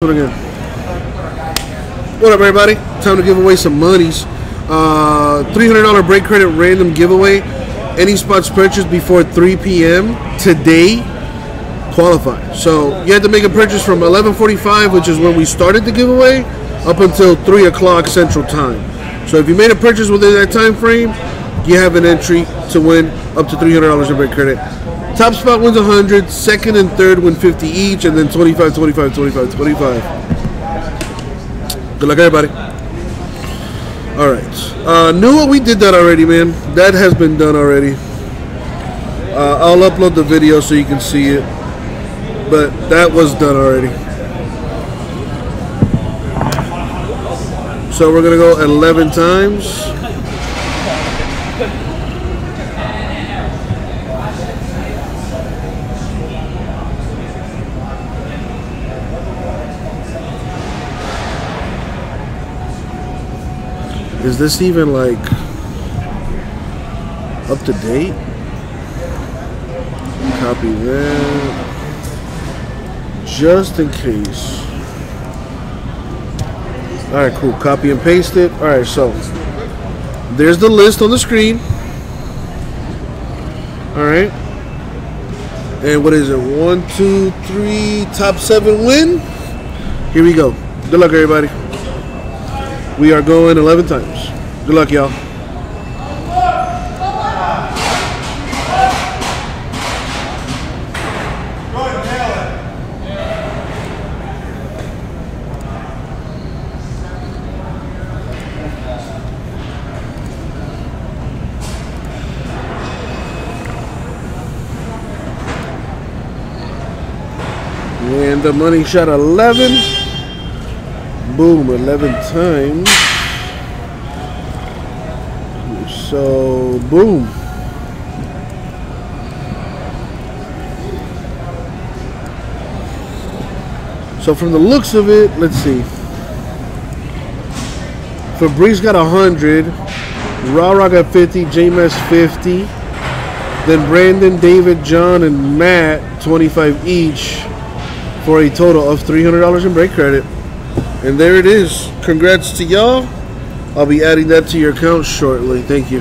What up, everybody? Time to give away some monies. Uh, $300 break credit random giveaway. Any spots purchased before 3 p.m. today qualify. So you had to make a purchase from 11:45, which is when we started the giveaway, up until 3 o'clock Central Time. So if you made a purchase within that time frame, you have an entry to win up to $300 in break credit. Top spot wins 100, second and third win 50 each, and then 25, 25, 25, 25. Good luck, everybody. All right. Uh, knew what we did that already, man. That has been done already. Uh, I'll upload the video so you can see it. But that was done already. So we're going to go 11 times. Is this even like up to date? Copy that. Just in case. Alright, cool. Copy and paste it. Alright, so there's the list on the screen. Alright. And what is it? One, two, three, top seven win. Here we go. Good luck, everybody. We are going 11 times. Good luck, y'all. And the money shot 11. Boom, 11 times. So, boom. So from the looks of it, let's see. Fabrice got 100. Rara got 50. James 50. Then Brandon, David, John, and Matt 25 each for a total of $300 in break credit. And there it is. Congrats to y'all. I'll be adding that to your account shortly. Thank you.